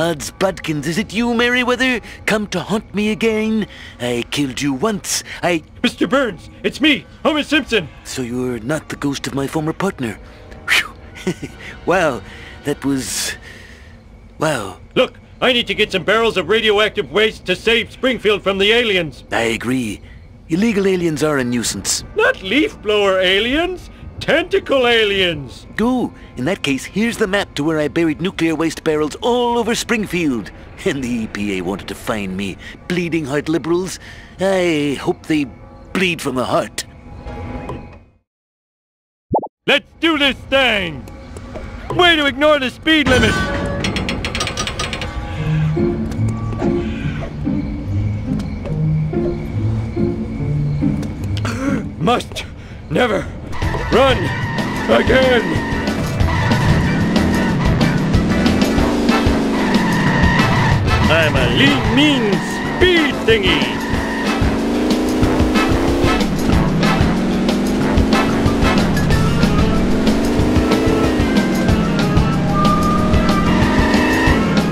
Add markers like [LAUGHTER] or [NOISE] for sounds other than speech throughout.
Odds Budkins, is it you, Merriweather? Come to haunt me again? I killed you once. I. Mr. Burns, it's me, Homer Simpson. So you're not the ghost of my former partner. Wow, [LAUGHS] that was. Wow. Look, I need to get some barrels of radioactive waste to save Springfield from the aliens. I agree. Illegal aliens are a nuisance. Not leaf blower aliens, tentacle aliens. Go. In that case, here's the map to where I buried nuclear waste barrels all over Springfield. [LAUGHS] And the EPA wanted to fine me. Bleeding heart liberals. I hope they bleed from the heart. Let's do this thing! Way to ignore the speed limit! [GASPS] Must never run again! I'm a lean, mean speed thingy!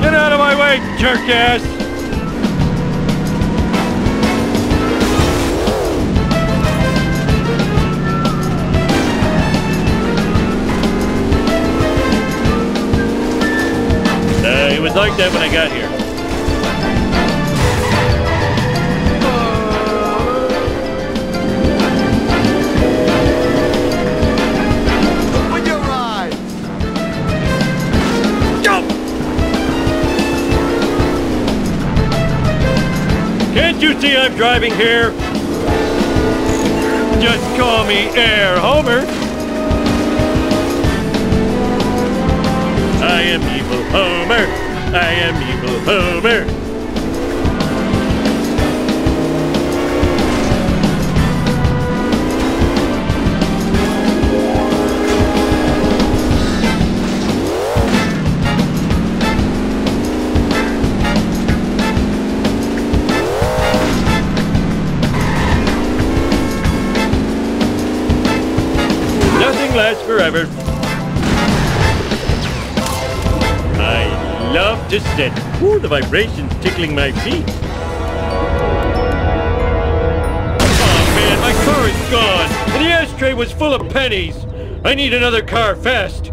Get out of my way, jerk ass! It was like that when I got here. Open your eyes! Jump! Can't you see I'm driving here? Just call me Air Homer. I am evil Homer. I am evil Homer. Nothing lasts forever. To sit. Ooh, the vibrations tickling my feet. Oh man, my car is gone, and the ashtray was full of pennies. I need another car fast.